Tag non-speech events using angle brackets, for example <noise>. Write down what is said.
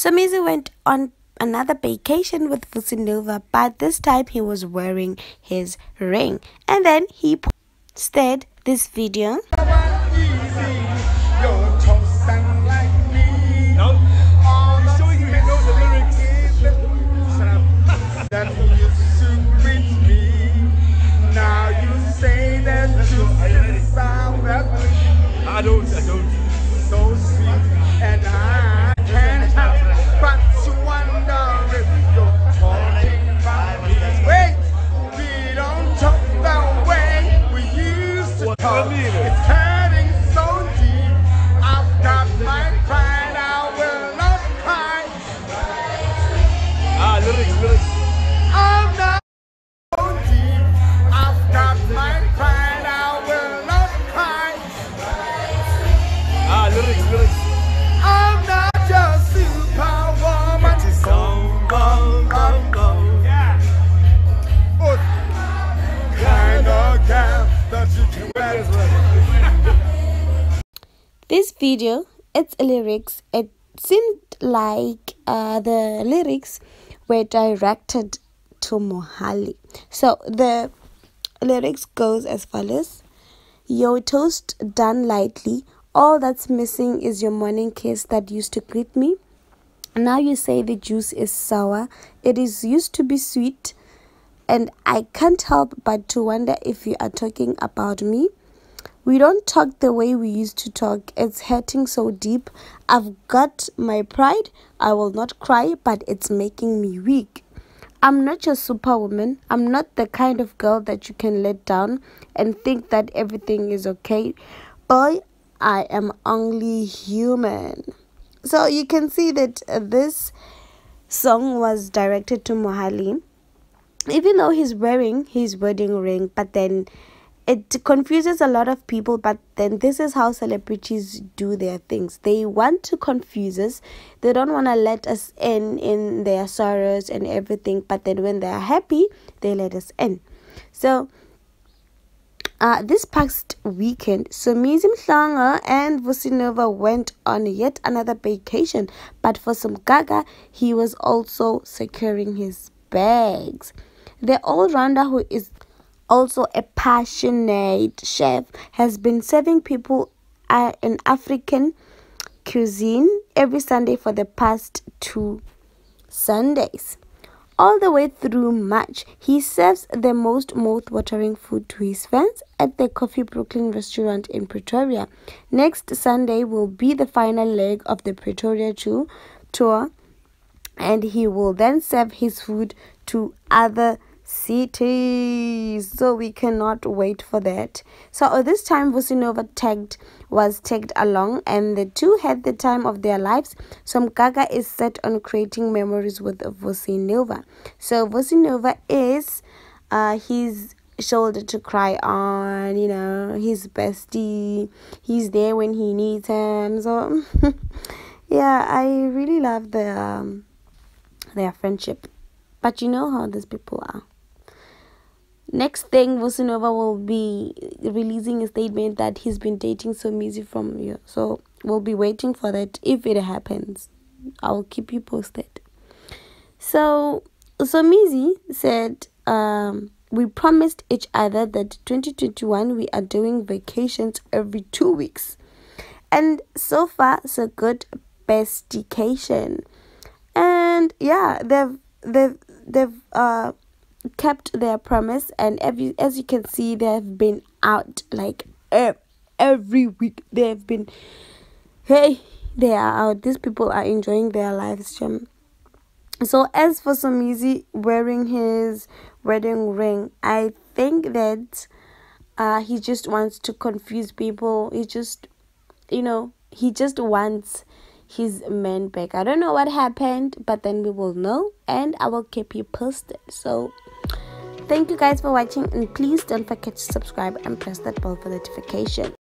Somizi went on another vacation with Vusi Nova, but this time he was wearing his ring. And then he posted this video. Lyrics, lyrics. I'm not so deep. I've got my pride, I will not cry. Ah, lyrics, lyrics. I'm not just superwoman. Yeah. Oh, kind of girl that you can wear. this video its lyrics it seemed like uh, the lyrics were directed to Mohale. So the lyrics goes as follows. Your toast done lightly. All that's missing is your morning kiss that used to greet me. Now you say the juice is sour. It is used to be sweet. And i can't help but to wonder if you are talking about me we don't talk the way we used to talk. It's hurting so deep. I've got my pride. I will not cry, but it's making me weak. I'm not your superwoman. I'm not the kind of girl that you can let down and think that everything is okay. Boy, I am only human. So you can see that this song was directed to Mohale even though he's wearing his wedding ring, but then it confuses a lot of people. But then this is how celebrities do their things. They want to confuse us. They don't want to let us in in their sorrows and everything. But then when they're happy, they let us in. So uh, this past weekend, Somizi Mhlongo and Vusi Nova went on yet another vacation. But for some gaga, he was also securing his bags. The all-rounder who is also a passionate chef has been serving people uh, in African cuisine every Sunday for the past two Sundays. All the way through March, he serves the most mouth-watering food to his fans at the Coffee Brooklyn restaurant in Pretoria. Next Sunday will be the final leg of the Pretoria tour and he will then serve his food to other cities so we cannot wait for that. So uh, this time Vusi Nova tagged was tagged along and the two had the time of their lives. So Gaga is set on creating memories with Vusi Nova. So Vusi Nova is uh his shoulder to cry on you know his bestie. He's there when he needs him. So <laughs> yeah i really love the um, their friendship. But you know how these people are Next thing, Vusi Nova will be releasing a statement that he's been dating Somizi from you. So we'll be waiting for that if it happens. I'll keep you posted. So Somizi said, um, we promised each other that 2021 we are doing vacations every two weeks. And so far, so good. Bestication. And yeah, they've they've they've uh kept their promise and every as you can see they have been out like ev- every week they have been hey they are out. These people are enjoying their lives Jim. so as for Somizi wearing his wedding ring i think that uh he just wants to confuse people. He just you know he just wants his man back. I don't know what happened but then we will know and i will keep you posted. So Thank you guys for watching and please don't forget to subscribe and press that bell for notification.